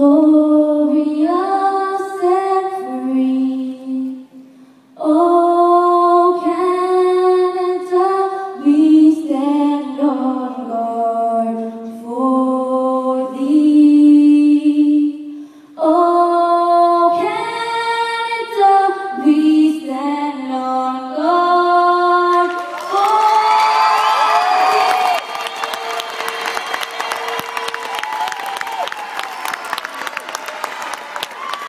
Lord.